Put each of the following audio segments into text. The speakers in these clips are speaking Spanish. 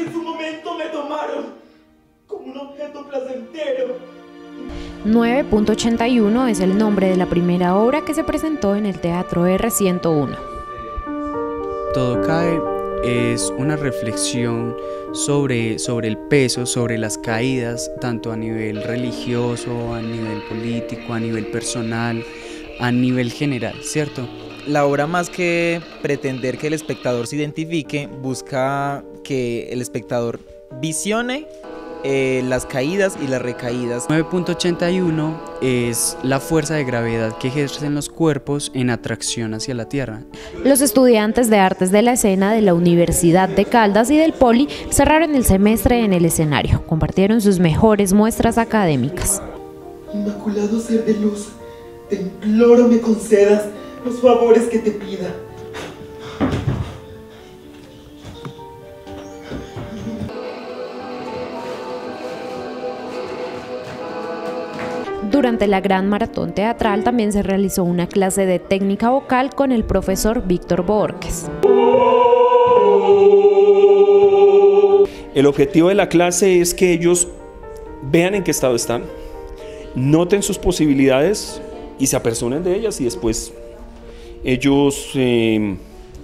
en su momento me tomaron como un objeto placentero. 9.81 es el nombre de la primera obra que se presentó en el Teatro R101. Todo cae es una reflexión sobre, sobre el peso, sobre las caídas, tanto a nivel religioso, a nivel político, a nivel personal, a nivel general, ¿cierto? La obra más que pretender que el espectador se identifique, busca que el espectador visione eh, las caídas y las recaídas. 9.81 es la fuerza de gravedad que ejercen los cuerpos en atracción hacia la Tierra. Los estudiantes de artes de la escena de la Universidad de Caldas y del Poli cerraron el semestre en el escenario. Compartieron sus mejores muestras académicas. Inmaculado ser de luz, te imploro me concedas los favores que te pida. Durante la gran maratón teatral también se realizó una clase de técnica vocal con el profesor Víctor Borges. El objetivo de la clase es que ellos vean en qué estado están, noten sus posibilidades y se apersonen de ellas y después ellos eh,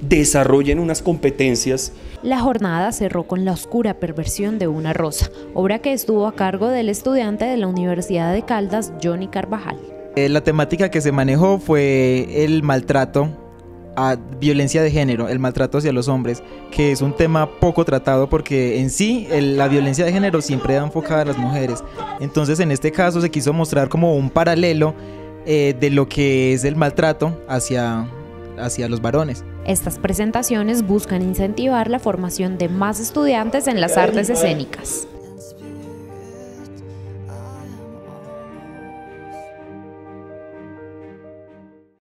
desarrollen unas competencias. La jornada cerró con La oscura perversión de una rosa, obra que estuvo a cargo del estudiante de la Universidad de Caldas, Johnny Carvajal. Eh, la temática que se manejó fue el maltrato a violencia de género, el maltrato hacia los hombres, que es un tema poco tratado porque en sí la violencia de género siempre da enfocada a las mujeres. Entonces en este caso se quiso mostrar como un paralelo eh, de lo que es el maltrato hacia, hacia los varones. Estas presentaciones buscan incentivar la formación de más estudiantes en las artes escénicas.